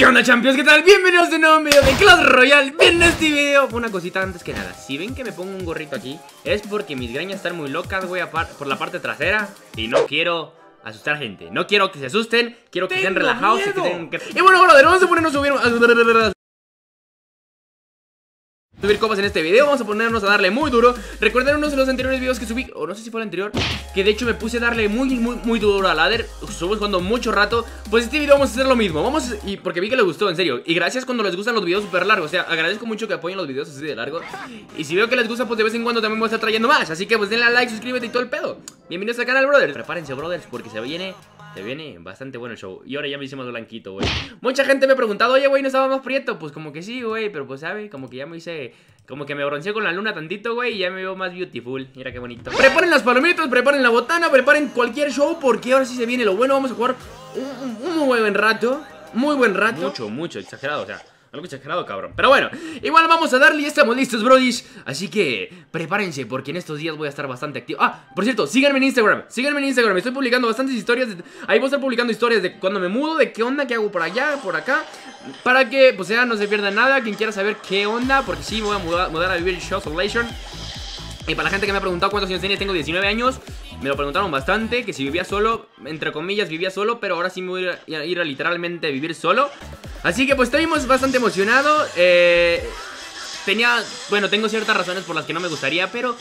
¿Qué onda champions? ¿Qué tal? Bienvenidos de nuevo a un video de Clash Royale. Bien en este video, una cosita antes que nada. Si ven que me pongo un gorrito aquí Es porque mis greñas están muy locas, güey, por la parte trasera. Y no quiero asustar gente. No quiero que se asusten, quiero que estén relajados y, que y bueno, brother, vamos a ponernos a subir subir copas en este video Vamos a ponernos a darle muy duro. Recuerden unos de los anteriores videos que subí O no sé si fue el anterior Que de hecho me puse a darle muy, muy, muy duro a ladder. Estuve jugando mucho rato. Pues este video vamos a hacer lo mismo Vamos y porque vi que les gustó, en serio. Y gracias cuando les gustan los videos súper largos O sea, agradezco mucho que apoyen los videos así de largo. Y si veo que les gusta, pues de vez en cuando también voy a estar trayendo más. Así que pues denle a like, suscríbete y todo el pedo. Bienvenidos al canal, brothers. Prepárense, brothers, porque se viene se viene bastante bueno el show. Y ahora ya me hicimos blanquito, güey. Mucha gente me ha preguntado, oye, güey, ¿no estaba más prieto? Pues como que sí, güey, pero pues, ¿sabe? Como que ya me hice... Como que me bronceé con la luna tantito, güey, y ya me veo más beautiful. Mira qué bonito. Preparen las palomitas, preparen la botana, preparen cualquier show, porque ahora sí se viene lo bueno. Vamos a jugar un muy buen rato. Muy buen rato. Mucho, mucho, exagerado, o sea... Algo exagerado, cabrón. Pero bueno, igual vamos a darle y estamos listos, brodis. Así que prepárense porque en estos días voy a estar bastante activo. Ah, por cierto, síganme en Instagram. Síganme en Instagram. Estoy publicando bastantes historias. Ahí voy a estar publicando historias de cuando me mudo, de qué onda, qué hago por allá, por acá. Para que, pues ya no se pierda nada. Quien quiera saber qué onda, porque sí, voy a mudar, a vivir en Show Solation. Y para la gente que me ha preguntado cuántos años tenía, tengo 19 años. Me lo preguntaron bastante, que si vivía solo, entre comillas vivía solo, pero ahora sí me voy a ir a, literalmente a vivir solo. Así que pues estoy bastante emocionado. Eh, tenía, bueno, tengo ciertas razones por las que no me gustaría, pero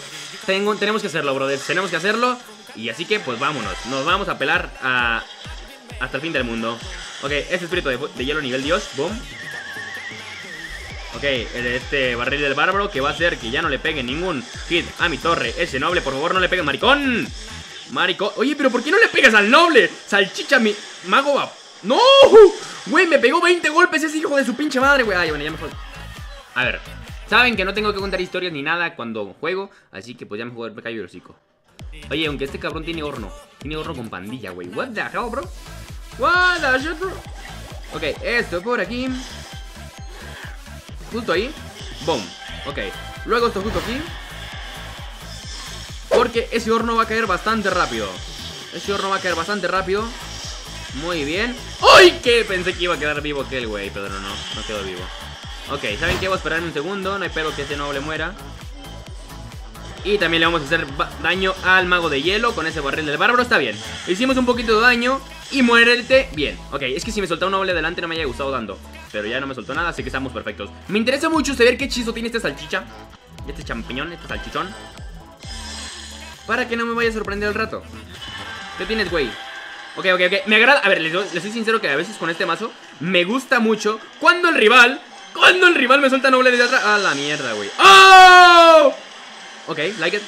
tengo, tenemos que hacerlo, brothers. Tenemos que hacerlo. Y así que pues vámonos. Nos vamos a pelar a, hasta el fin del mundo. Ok, este espíritu de, hielo nivel Dios. Boom. Ok, este barril del bárbaro que va a hacer que ya no le pegue ningún hit a mi torre. Ese noble, por favor, no le pegue, maricón. Maricón. Oye, pero ¿por qué no le pegas al noble? Salchicha, mi mago ¡No! Güey, me pegó 20 golpes ese hijo de su pinche madre, güey. Ay, bueno, ya me A ver, saben que no tengo que contar historias ni nada cuando juego, así que pues ya me callo el hocico. Oye, aunque este cabrón tiene horno. Tiene horno con pandilla, güey. What the hell, bro? What the shit, bro? Ok, esto por aquí. Justo ahí. Boom. Ok. Luego esto justo aquí. Porque ese horno va a caer bastante rápido. Ese horno va a caer bastante rápido. Muy bien. ¡Ay! Que pensé que iba a quedar vivo aquel güey Pero no, no, no quedó vivo. Ok, ¿saben qué? Voy a esperar un segundo No hay pedo que ese noble muera. Y también le vamos a hacer daño al mago de hielo con ese barril del bárbaro, está bien. Hicimos un poquito de daño y muérete bien. Ok, es que si me soltaba un noble adelante no me haya gustado dando Pero ya no me soltó nada, así que estamos perfectos. Me interesa mucho saber qué hechizo tiene este salchicha Este champiñón, este salchichón Para que no me vaya a sorprender al rato. ¿Qué tienes, güey? Ok, ok, ok. Me agrada. A ver, les, soy sincero que a veces con este mazo me gusta mucho cuando el rival. Cuando el rival me suelta noble de atrás. A la mierda, güey. ¡Oh! Ok, like it.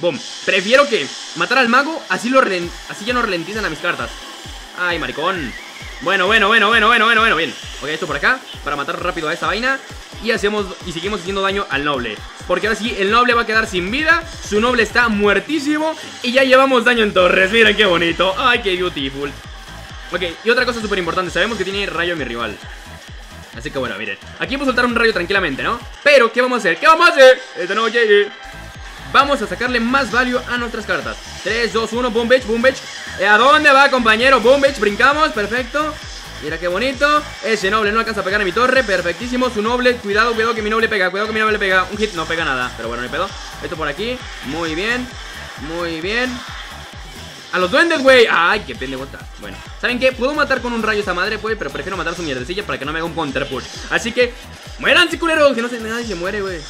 Boom. Prefiero que matar al mago, así, lo así ya no ralentizan a mis cartas. Ay, maricón. Bueno, bueno, bueno, bueno, bueno, bueno, bueno, bien. Ok, esto por acá, para matar rápido a esta vaina. Y hacemos, y seguimos haciendo daño al noble. Porque ahora sí, el noble va a quedar sin vida. Su noble está muertísimo. Y ya llevamos daño en torres. Miren qué bonito. Ay, qué beautiful. Ok, y otra cosa súper importante. Sabemos que tiene rayo mi rival. Así que bueno, miren. Aquí podemos soltar un rayo tranquilamente, ¿no? Pero, ¿qué vamos a hacer? ¿Qué vamos a hacer? Esta noche... Vamos a sacarle más value a nuestras cartas 3, 2, 1, boom bitch, boom bitch ¿A dónde va compañero? Boom bitch, brincamos, perfecto Mira qué bonito. Ese noble no alcanza a pegar a mi torre. Perfectísimo. Su noble. Cuidado, cuidado que mi noble pega. Cuidado que mi noble pega. Un hit no pega nada. Pero bueno, no hay pedo. Esto por aquí. Muy bien. Muy bien. A los duendes, güey. Ay, qué pendejo está. Bueno, ¿saben qué? Puedo matar con un rayo esa madre, pues, pero prefiero matar su mierdecilla para que no me haga un counter push. Así que, mueran, culeros. Que no se, nadie se muere, güey.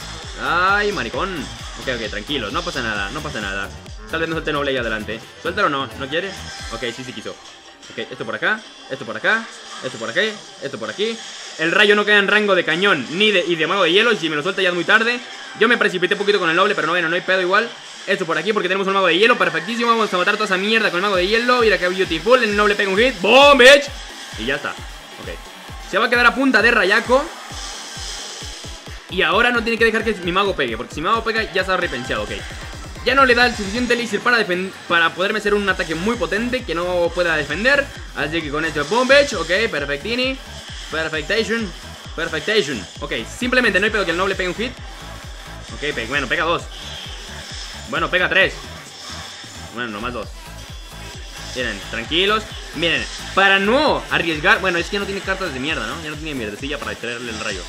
Ay, maricón. Ok, ok, tranquilos. No pasa nada, no pasa nada. Tal vez no suelte noble ahí adelante. Suéltalo o no. ¿No quiere? Ok, sí, sí quiso. Ok, esto por acá, esto por acá, esto por aquí, esto por aquí. El rayo no queda en rango de cañón ni de, y de mago de hielo si me lo suelta ya es muy tarde. Yo me precipité un poquito con el noble, pero no, bueno, no hay pedo igual. Esto por aquí porque tenemos un mago de hielo Perfectísimo, vamos a matar toda esa mierda con el mago de hielo. Mira que beautiful, el noble pega un hit ¡Boom, bitch! Y ya está, ok. Se va a quedar a punta de rayaco. Y ahora no tiene que dejar que mi mago pegue Porque si mi mago pega ya está repenseado, ok ya no le da el suficiente elixir para, para poderme hacer un ataque muy potente que no pueda defender. Así que con esto Boom ok, perfectini. Perfectation, perfectation. Ok, simplemente no hay pedo que el noble pegue un hit. Ok, bueno, pega dos. Bueno, pega tres. Bueno, nomás dos. Miren, tranquilos. Miren, para no arriesgar... Bueno, es que no tiene cartas de mierda, ¿no? Ya no tiene mierdecilla para distraerle el rayo.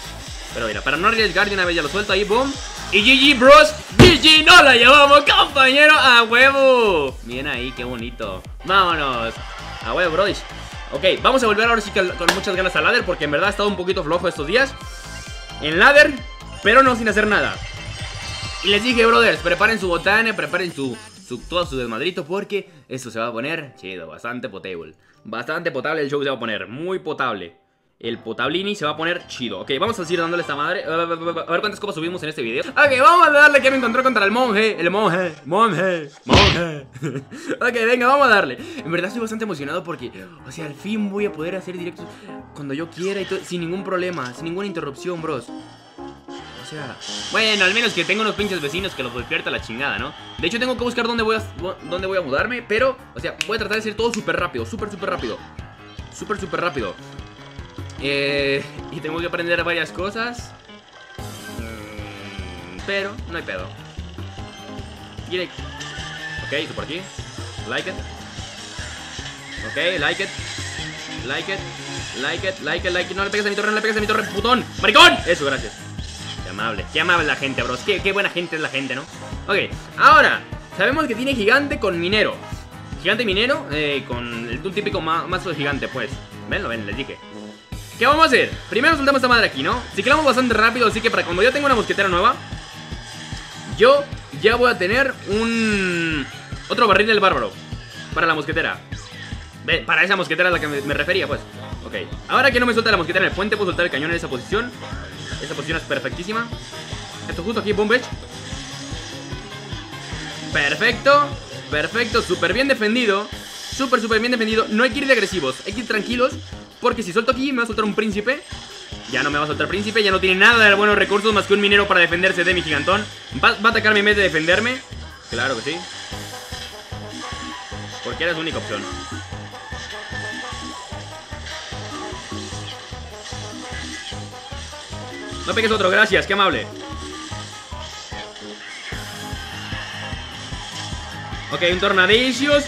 Pero mira, para no arriesgar de una vez ya lo suelto ahí, boom. Y GG, bros. GG, llevamos, compañero. A huevo. Bien ahí, qué bonito. Vámonos. A huevo, bros. Ok, vamos a volver ahora sí con muchas ganas al ladder Porque en verdad ha estado un poquito flojo estos días En ladder, pero no sin hacer nada Y les dije, brothers, preparen su botana Preparen su, su, todo su desmadrito Porque esto se va a poner chido, bastante potable Bastante potable el show se va a poner Muy potable el potablini se va a poner chido Ok, vamos a seguir dándole esta madre A ver cuántas copas subimos en este video Ok, vamos a darle que me encontró contra el monje El monje, monje, monje Ok, venga, vamos a darle En verdad estoy bastante emocionado porque O sea, al fin voy a poder hacer directos Cuando yo quiera y todo Sin ningún problema, sin ninguna interrupción, bros o sea, bueno, al menos que tengo unos pinches vecinos que los despierta la chingada, ¿no? De hecho, tengo que buscar dónde voy a, dónde voy a mudarme, pero, o sea, voy a tratar de hacer todo súper rápido, súper, súper rápido. Súper, súper rápido. Eh, y tengo que aprender varias cosas. Mm, pero no hay pedo. Ok, por aquí. Like it. Ok, like it. Like it. Like it, like it, like it. No le pegues a mi torre, no le pegues a mi torre, putón. ¡Maricón! Eso, gracias. Qué amable, qué amable la gente, bros. Qué, qué buena gente es la gente, ¿no? Ok, ahora, sabemos que tiene gigante con minero. Gigante minero, eh, con el, un típico mazo de gigante, pues. Ven, lo ven, les dije. ¿Qué vamos a hacer? Primero soltamos esta madre aquí, ¿no? Ciclamos bastante rápido, así que para cuando yo tenga una mosquetera nueva Yo ya voy a tener un... Otro barril del bárbaro Para la mosquetera. Para esa mosquetera a la que me, refería, pues. Ok, ahora que no me suelta la mosquetera en el puente Puedo soltar el cañón en esa posición. Esa posición es perfectísima. Esto justo aquí, boom, Perfecto Perfecto, súper bien defendido. Súper, súper bien defendido. No hay que ir de agresivos, hay que ir tranquilos porque si suelto aquí me va a soltar un príncipe Ya no me va a soltar príncipe Ya no tiene nada de buenos recursos más que un minero para defenderse de mi gigantón. ¿Va, a atacarme en vez de defenderme? Claro que sí. Porque era su única opción. No pegues otro, gracias, qué amable. Ok, un tornadicios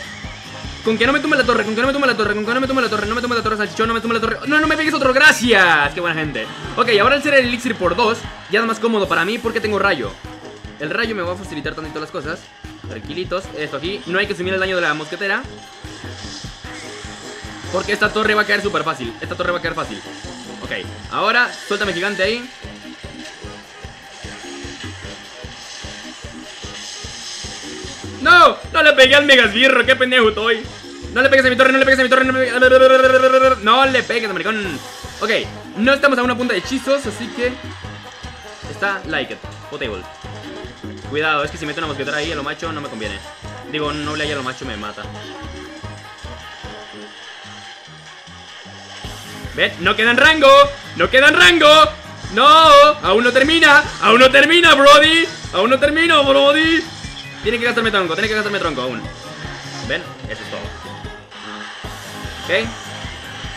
con que no me tome la torre, con que no me tome la torre, con que no me tome la torre, no me tome la torre, salchichón, no me tome la torre. No, no me pegues otro, gracias. Qué buena gente. Ok, ahora al ser el elixir por dos, ya es más cómodo para mí porque tengo rayo. El rayo me va a facilitar tantito las cosas. Tranquilitos, esto aquí. No hay que asumir el daño de la mosquetera. Porque esta torre va a caer súper fácil. Esta torre va a caer fácil. Ok, ahora suéltame gigante ahí. ¡No! ¡No le pegué al megasbirro! ¡Qué pendejo estoy! No le pegues a mi torre, no le pegues a mi torre, no, le pegues... no le pegues, maricón. Ok, no estamos a una punta de hechizos, así que... Está like it, potable. Cuidado, es que si meto una mosquetera ahí a lo macho no me conviene. Digo, no le haya a lo macho me mata. ¿Ven? ¡No queda en rango! ¡No queda en rango! ¡No! ¡Aún no termina! ¡Aún no termina, Brody! ¡Aún no termina, Brody! Tiene que gastarme tronco, tiene que gastarme tronco aún. ¿Ven? Eso es todo. Ok.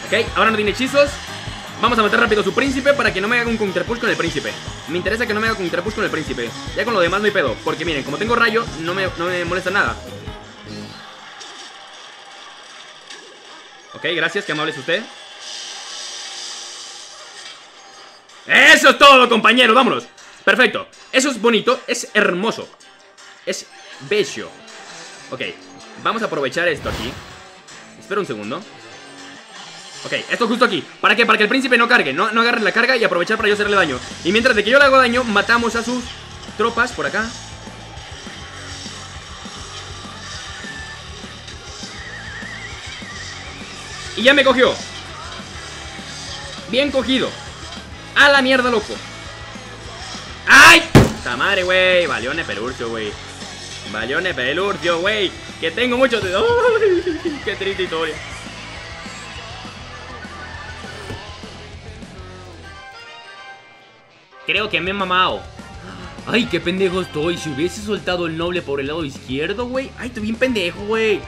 Ok, ahora no tiene hechizos. Vamos a matar rápido a su príncipe para que no me haga un counterpush con el príncipe. Me interesa que no me haga counterpush con el príncipe. Ya con lo demás no hay pedo. Porque miren, como tengo rayo, no me, no me molesta nada. Ok, gracias, qué amable es usted. Eso es todo, compañero, vámonos. Perfecto, eso es bonito, es hermoso. Es bello. Ok, vamos a aprovechar esto aquí. Espera un segundo. Ok, esto justo aquí. ¿Para qué? Para que el príncipe no cargue. No, no agarre la carga y aprovechar para yo hacerle daño. Y mientras de que yo le hago daño Matamos a sus tropas por acá. Y ya me cogió. Bien cogido. A la mierda, loco. ¡Ay! ¡Ta madre, güey! Valione pelurcio, güey Bayone Pelurcio, güey. Que tengo mucho de... ¡Qué triste historia! Creo que me he mamado. Ay, qué pendejo estoy. Si hubiese soltado el noble por el lado izquierdo, güey. Ay, estoy bien pendejo, güey.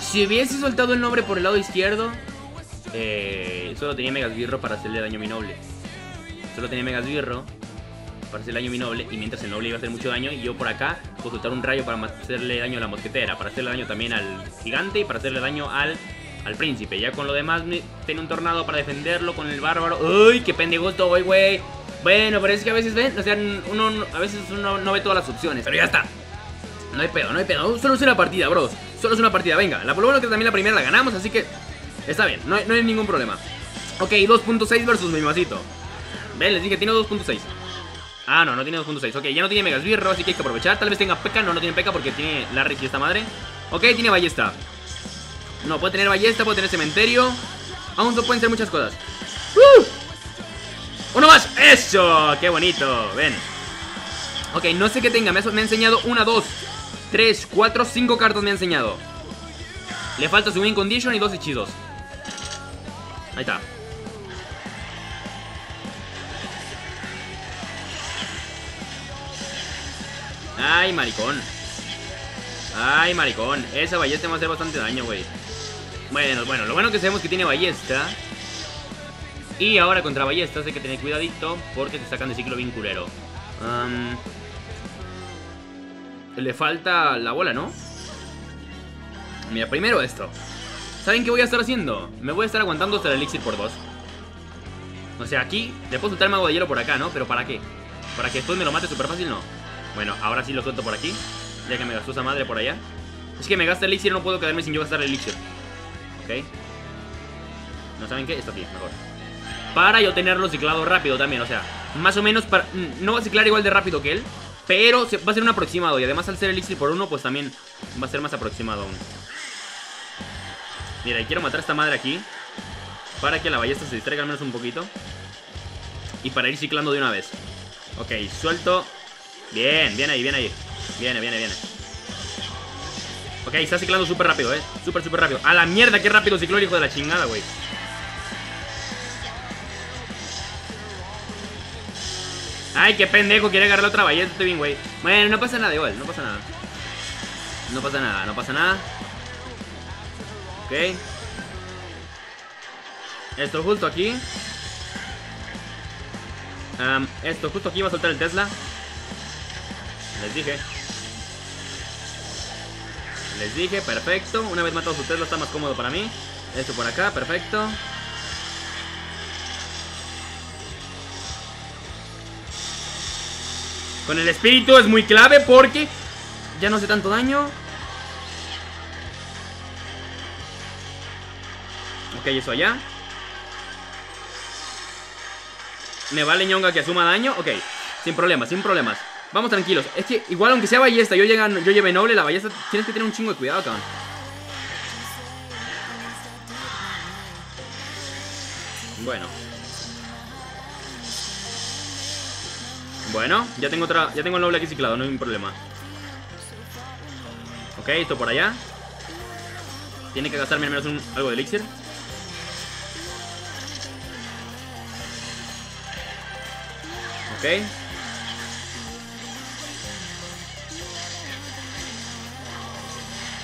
Si hubiese soltado el noble por el lado izquierdo. Eh, solo tenía Megasbirro para hacerle daño a mi noble. Solo tenía Megasbirro hacerle daño a mi noble. Y mientras el noble iba a hacer mucho daño, y yo por acá puedo soltar un rayo para hacerle daño a la mosquetera. Para hacerle daño también al gigante y para hacerle daño al al príncipe. Ya con lo demás tiene un tornado para defenderlo con el bárbaro. ¡Uy, qué pendejo estoy, güey! Bueno, pero es que a veces ven, o sea, uno a veces uno no ve todas las opciones, pero ya está. No hay pedo, no hay pedo. Solo es una partida, bros. Solo es una partida, venga. La, por que también la primera la ganamos, así que está bien, no hay, no hay ningún problema. Ok, 2.6 versus mi masito. Ven, les dije, tiene 2.6. Ah, no, no tiene 2.6. Ok, ya no tiene Megasbirro, así que hay que aprovechar. Tal vez tenga P.E.K.K.A. No, no tiene P.E.K.K.A. porque tiene Larry y esta madre. Ok, tiene ballesta. No, puede tener ballesta, puede tener cementerio. Aún no pueden ser muchas cosas. ¡Uh! ¡Uno más! ¡Eso! ¡Qué bonito! Ven. Ok, no sé qué tenga. Me ha, me ha enseñado una, dos, tres, cuatro, cinco cartas me ha enseñado. Le falta su win condition y dos hechizos. Ahí está. Ay, maricón. Ay, maricón. Esa ballesta me va a hacer bastante daño, güey. Bueno, bueno, lo bueno que sabemos que tiene ballesta. Y ahora contra ballestas hay que tener cuidadito porque te sacan de ciclo bien culero. le falta la bola, ¿no? Mira, primero esto. ¿Saben qué voy a estar haciendo? Me voy a estar aguantando hasta el elixir por dos. O sea, aquí le puedo soltar el mago de hielo por acá, ¿no? Pero ¿para qué? ¿Para que después me lo mate súper fácil? No. Bueno, ahora sí lo suelto por aquí. Ya que me gastó esa madre por allá. Es que me gasta el elixir no puedo quedarme sin yo gastar el elixir. Ok. ¿No saben qué? Esto aquí, mejor. Para yo tenerlo ciclado rápido también, o sea, más o menos para... No va a ciclar igual de rápido que él, pero va a ser un aproximado. Y además al ser elixir por uno, pues también va a ser más aproximado aún. Mira, y quiero matar a esta madre aquí. Para que la ballesta se distraiga al menos un poquito. Y para ir ciclando de una vez. Ok, suelto. Bien, bien ahí, bien ahí. Viene, viene, viene. Ok, está ciclando súper rápido, eh. Súper, súper rápido. A la mierda, qué rápido cicló hijo de la chingada, güey. Ay, qué pendejo, quiere agarrar otra ballesta, estoy bien, güey. Bueno, no pasa nada igual, no pasa nada. No pasa nada, no pasa nada. Ok. Esto justo aquí. esto justo aquí va a soltar el Tesla. Les dije. Les dije, perfecto. Una vez matado su Tesla está más cómodo para mí. Esto por acá, perfecto. Con el espíritu es muy clave porque ya no hace tanto daño. Ok, eso allá. Me vale ñonga que asuma daño. Ok, sin problemas, sin problemas. Vamos tranquilos. Es que igual aunque sea ballesta, yo, llegan, yo lleve noble, la ballesta tienes que tener un chingo de cuidado, cabrón. Bueno. Bueno, ya tengo otra, ya tengo el noble aquí ciclado, no hay problema. Ok, esto por allá. Tiene que gastarme al menos algo de elixir. Ok.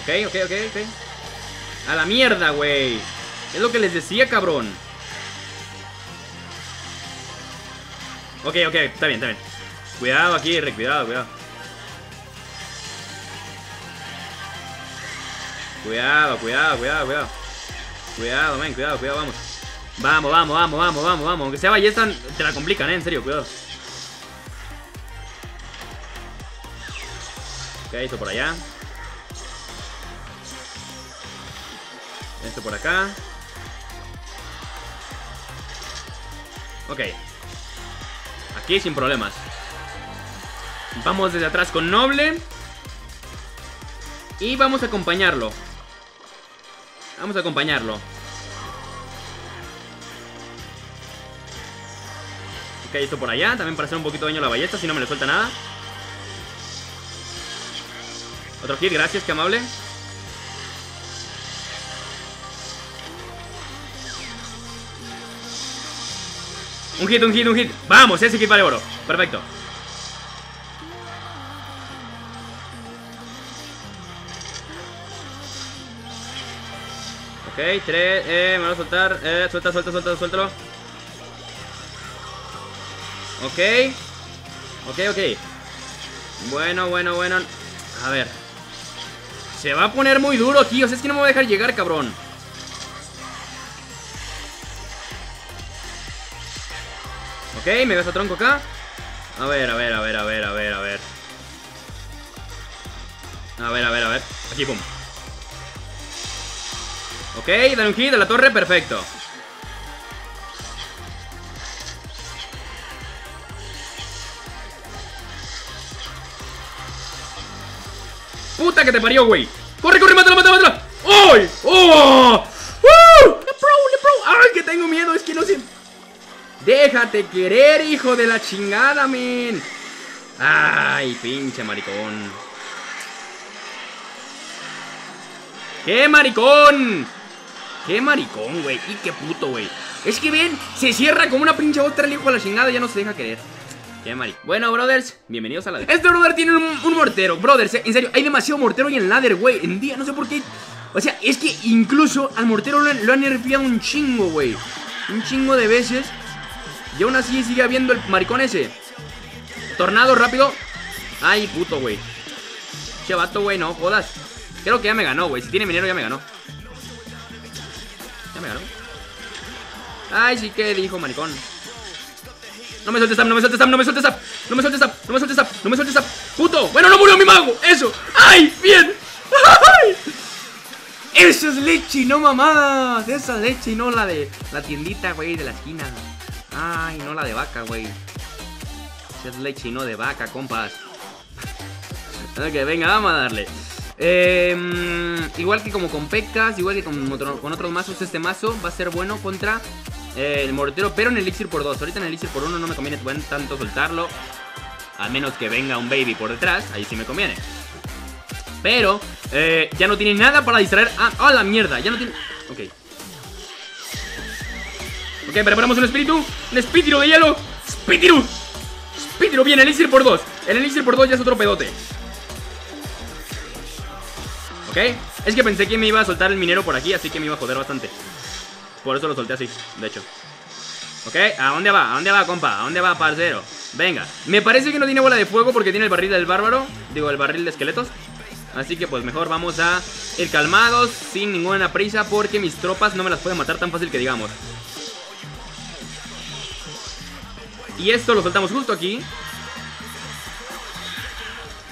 Ok, ok, ok, ok. A la mierda, güey. Es lo que les decía, cabrón. Ok, ok, está bien, está bien. Cuidado aquí, Rick, cuidado, cuidado. Cuidado, cuidado, cuidado, cuidado. Cuidado, men, cuidado, cuidado, vamos. Vamos, vamos, vamos, vamos, vamos, vamos. Aunque sea ballesta, te la complican, eh, en serio, cuidado. Ok, esto por allá. Esto por acá. Ok. Aquí sin problemas. Vamos desde atrás con Noble. Y vamos a acompañarlo. Vamos a acompañarlo. Ok, esto por allá. También para hacer un poquito de daño a la ballesta, si no me le suelta nada. Otro hit, gracias, qué amable. Un hit, un hit, un hit. Vamos, ese hit vale oro. Perfecto. Ok, tres, eh, me voy a soltar. Eh, suelta, suelta, suelta, suéltalo. Ok. Ok, ok. Bueno, bueno, bueno. A ver. Se va a poner muy duro aquí. O sea, es que no me voy a dejar llegar, cabrón. Ok, me gasto tronco acá. A ver, a ver, a ver, a ver, a ver, a ver. A ver, a ver, a ver. Aquí, pum. Ok, dale un hit de la torre, perfecto. ¡Puta que te parió, güey! ¡Corre, corre, mátala, mátala, mátala! ¡Ay! ¡Oh! ¡Uh! ¡Le pro, le pro! ¡Ay, que tengo miedo! Es que no sé... ¡Déjate querer, hijo de la chingada, men! ¡Ay, pinche maricón! ¡Qué maricón! ¡Qué maricón, güey! ¡Y qué puto, güey! Es que ven, se cierra como una pinche otra el hijo de la chingada y ya no se deja querer. Qué maricón. Bueno, brothers, bienvenidos a la... Este brother tiene un, mortero, brothers, en serio, hay demasiado mortero y en ladder, güey. En día, no sé por qué... O sea, es que incluso al mortero lo, lo han nerfeado un chingo, güey. Un chingo de veces. Y aún así sigue habiendo el maricón ese. Tornado rápido. Ay, puto, güey. Che vato, güey, no jodas. Creo que ya me ganó, güey. Si tiene minero ya me ganó. Ya me ganó. Ay, sí que dijo, maricón. No me sueltes no me sueltes no me sueltes No me sueltes no me sueltes no me sueltes Puto. Bueno, no murió mi mago. Eso. ¡Ay! Bien. Eso es leche no mamadas. Esa es leche no la de la tiendita, güey, de la esquina. Ay, no la de vaca, güey. Esa es leche y no de vaca, compas. ok, venga, vamos a darle. Eh, igual que como con pecas, igual que con, con, otros mazos, este mazo va a ser bueno contra eh, el mortero, pero en elixir por 2. Ahorita en elixir por 1 no me conviene tanto soltarlo. A menos que venga un baby por detrás, ahí sí me conviene. Pero eh, ya no tiene nada para distraer. ¡Ah, ¡ah la mierda! Ya no tiene... Ok. Ok, preparamos un espíritu. Un espíritu de hielo. ¡Espíritu! ¡Espíritu! Bien, elixir por 2. El elixir por 2 ya es otro pedote. ¿Ok? Es que pensé que me iba a soltar el minero por aquí, así que me iba a joder bastante. Por eso lo solté así, de hecho. ¿Ok? ¿A dónde va? ¿A dónde va, compa? ¿A dónde va, parcero? Venga. Me parece que no tiene bola de fuego porque tiene el barril del bárbaro. Digo, el barril de esqueletos. Así que pues mejor vamos a ir calmados, sin ninguna prisa, porque mis tropas no me las pueden matar tan fácil que digamos. Y esto lo soltamos justo aquí.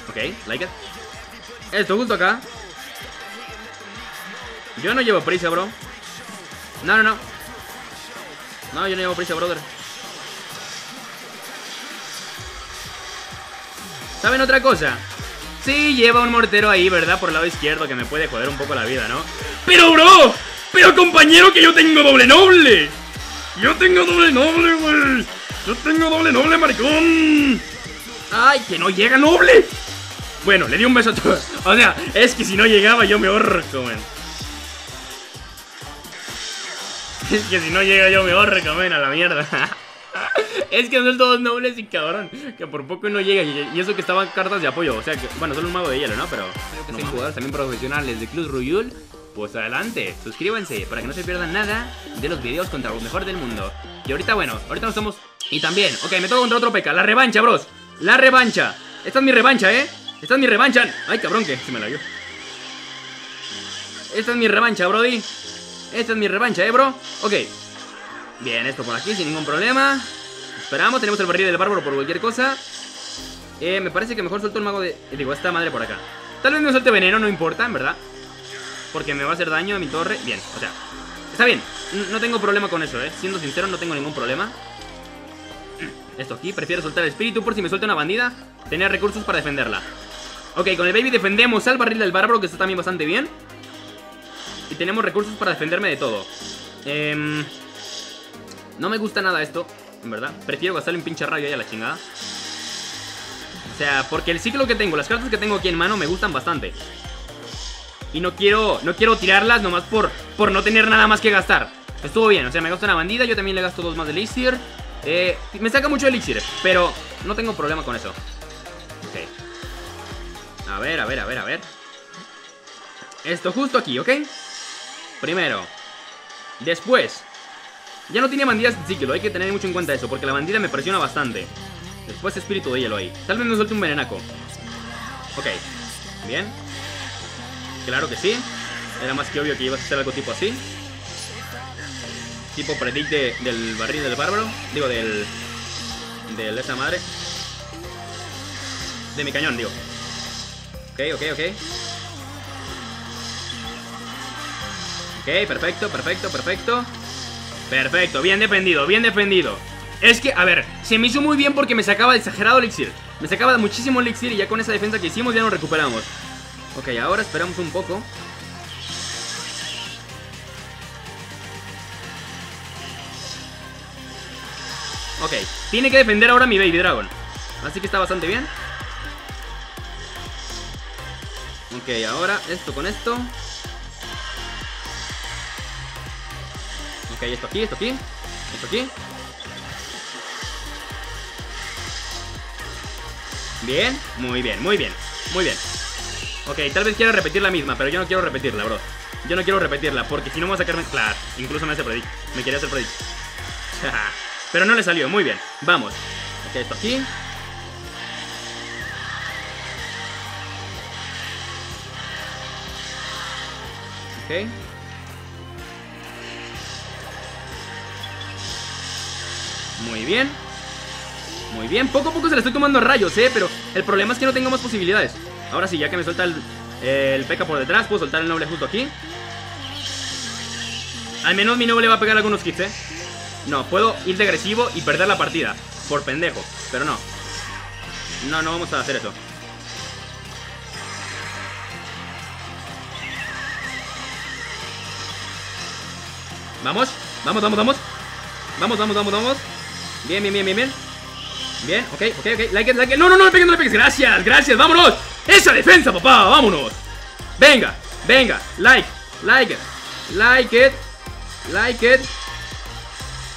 Ok, like it. Esto justo acá. Yo no llevo prisa, bro. No, no, no. No, yo no llevo prisa, brother. ¿Saben otra cosa? Sí, lleva un mortero ahí, ¿verdad? Por el lado izquierdo, que me puede joder un poco la vida, ¿no? ¡Pero, bro! ¡Pero, compañero, que yo tengo doble noble! ¡Yo tengo doble noble, güey! ¡Yo tengo doble noble, maricón! ¡Ay, que no llega noble! Bueno, le di un beso a todos. O sea, es que si no llegaba yo me ahorco, man. Es que si no llega yo me ahorro comer a la mierda. es que son todos nobles y cabrón. Que por poco no llega. Y eso que estaban cartas de apoyo. O sea, que, bueno, solo un mago de hielo, ¿no? Pero que no, jugadores también profesionales de Club Royal. Pues adelante, suscríbanse para que no se pierdan nada de los videos contra los mejores del mundo. Y ahorita, bueno, ahorita nos estamos... Y también, ok, me toca contra otro peca. La revancha, bros. La revancha. Esta es mi revancha, ¿eh? Esta es mi revancha. Ay, cabrón, que se me la dio. Esta es mi revancha, brody. Esta es mi revancha, ¿eh, bro? Ok. Bien, esto por aquí sin ningún problema. Esperamos, tenemos el barril del bárbaro por cualquier cosa. Eh, me parece que mejor suelto el mago de... Digo, esta madre por acá. Tal vez no suelte veneno, no importa, en verdad. Porque me va a hacer daño a mi torre. Bien, o sea, está bien. No tengo problema con eso, ¿eh? Siendo sincero, no tengo ningún problema. Esto aquí, prefiero soltar el espíritu por si me suelta una bandida. Tener recursos para defenderla. Ok, con el baby defendemos al barril del bárbaro, que está también bastante bien. Y tenemos recursos para defenderme de todo eh, No me gusta nada esto, en verdad Prefiero gastarle un pinche rayo ahí a la chingada O sea, porque el ciclo que tengo Las cartas que tengo aquí en mano me gustan bastante Y no quiero No quiero tirarlas nomás por, por no tener nada más que gastar Estuvo bien, o sea, me gasto una bandida Yo también le gasto dos más de elixir eh, Me saca mucho elixir, pero no tengo problema con eso Ok A ver, a ver, a ver, a ver Esto justo aquí, ¿ok? Primero. Después. Ya no tiene bandidas de ciclo, hay que tener mucho en cuenta eso, porque la bandida me presiona bastante. Después espíritu de hielo ahí. Tal vez me suelte un venenaco. Ok. Bien. Claro que sí. Era más que obvio que ibas a hacer algo tipo así. Tipo predict del barril del bárbaro. Digo, del, De esa madre. De mi cañón, digo. Ok, ok, ok. Ok, perfecto, perfecto, perfecto. Perfecto, bien defendido, bien defendido. Es que, a ver, se me hizo muy bien porque me sacaba exagerado elixir. Me sacaba muchísimo elixir y ya con esa defensa que hicimos ya nos recuperamos. Ok, ahora esperamos un poco. Ok, tiene que defender ahora mi Baby Dragon. Así que está bastante bien. Ok, ahora esto con esto. Ok, esto aquí, esto aquí Esto aquí. Bien, muy bien, muy bien Muy bien. Ok, tal vez quiera repetir la misma Pero yo no quiero repetirla, bro. Yo no quiero repetirla Porque si no me voy a sacarme... Claro, incluso me hace predict Me quería hacer predict Pero no le salió, muy bien. Vamos. Ok, esto aquí. Ok. Muy bien. Muy bien, poco a poco se le estoy tomando rayos, eh Pero el problema es que no tengo más posibilidades. Ahora sí, ya que me suelta el, el P.K. por detrás Puedo soltar el noble justo aquí. Al menos mi noble va a pegar algunos hits, eh no, puedo ir de agresivo y perder la partida Por pendejo, pero no. No, no vamos a hacer eso. Vamos, vamos, vamos, vamos Vamos, vamos, vamos, vamos Bien, bien, bien, bien, bien. Bien, ok, ok, ok, like it, like it. No, no, no le pegues, no le pegues, gracias, gracias, vámonos. Esa defensa, papá, vámonos. Venga, venga, like, like Like it. Like it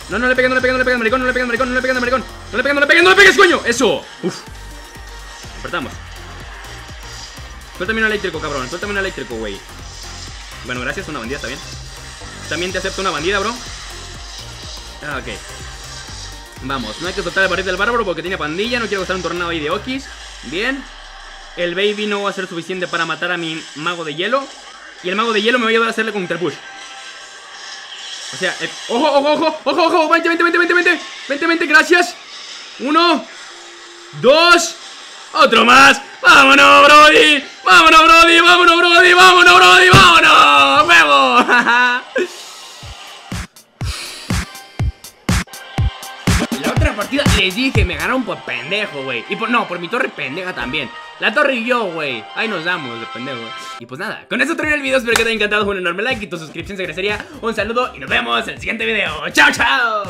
no, no le pegues, no le pegues, no le pegues, maricón, no le pegues, maricón, no le pegues, maricón. No le pegues, no le pegues, no le pegues, coño. Eso. Uf. Apretamos. Suéltame un eléctrico, cabrón. Suéltame un eléctrico, güey. Bueno, gracias, una bandida, está bien. También te acepto una bandida, bro. Ah, ok. Vamos, no hay que soltar el barril del bárbaro porque tiene pandilla. No quiero gastar un tornado ahí de Okis. Bien. El baby no va a ser suficiente para matar a mi mago de hielo. Y el mago de hielo me va a ayudar a hacerle counter push. Eh, ojo, ojo, ojo, ojo, ojo, 20, 20, 20, 20, 20, 20, 20, gracias. Uno, dos, otro más. Vámonos, Brody. Vámonos, Brody, vámonos, Brody, vámonos, Brody. Les dije, me ganaron por pendejo, güey. Y por, no, por mi torre pendeja también. La torre y yo, güey. Ahí nos damos de pendejo. Y pues nada, con eso termino el video. Espero que te haya encantado. Un enorme like y tu suscripción se agradecería. Un saludo y nos vemos en el siguiente video. ¡Chao, chao!